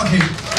Okay.